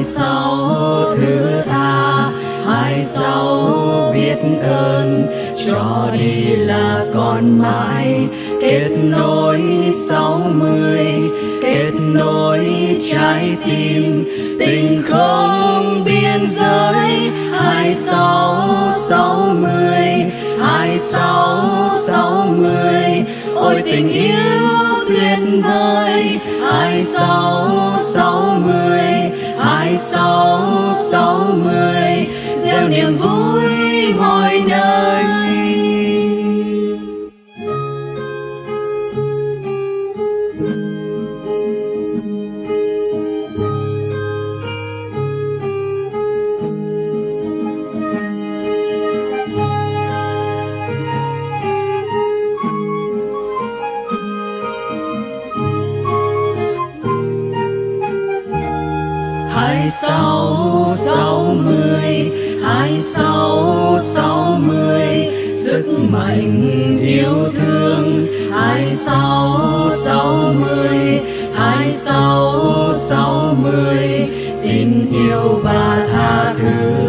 hãy sau thứ tha hãy sau biết ơn. Cho đi là còn mãi, kết nối sáu mươi, kết nối trái tim. Tình không biên giới, hai sáu sáu mươi, hai sáu sáu mươi. Ôi tình yêu tuyệt vời, hai sáu sáu mươi hai sáu sáu mươi gieo niềm vui mọi nơi. Hai sáu sáu mươi hai sáu sáu mươi sức mạnh, yêu thương. Hai sáu sáu mươi hai sáu sáu mươi tình yêu và tha thứ.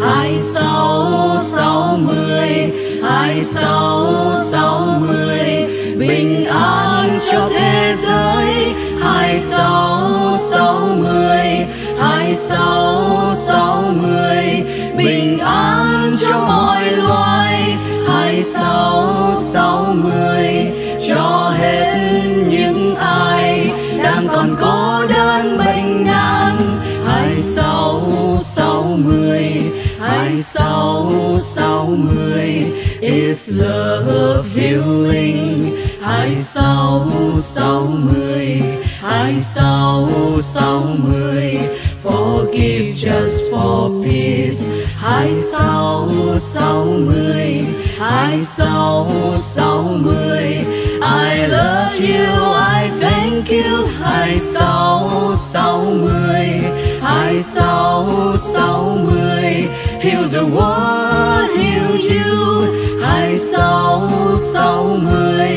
Hai sáu sáu mươi hai sáu sáu mươi bình an cho thế giới. Hai sáu sáu sáu mươi bình an cho mọi loài, hai sáu sáu mươi cho hết những ai đang còn có đơn bệnh nan hai sáu sáu mươi hai sáu sáu mươi is love healing, hai sáu sáu mươi hai sáu sáu mươi give just for peace. Hai sáu sáu mươi, hai sáu sáu mươi. I love you, I thank you. Hai sáu sáu mươi, hai sáu sáu mươi. Heal the world, heal you. Hai sáu sáu mươi,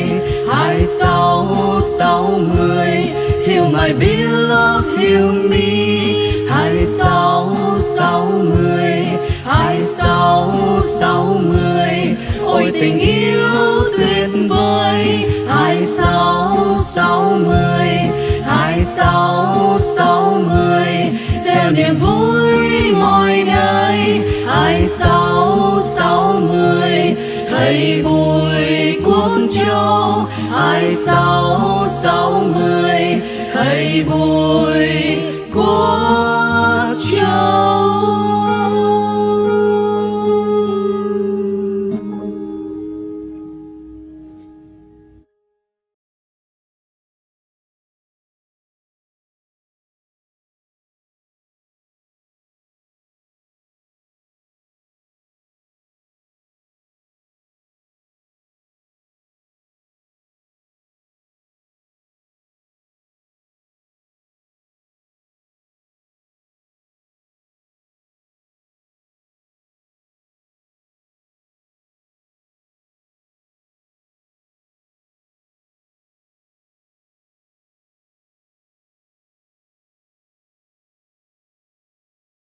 hai sáu sáu mươi. Heal my beloved, heal me. Tình yêu tuyệt vời. Hai sáu sáu mươi hai sáu sáu mươi gieo niềm vui mọi nơi. Hai sáu sáu mươi thầy bùi quốc châu hai sáu sáu mươi thầy bùi quốc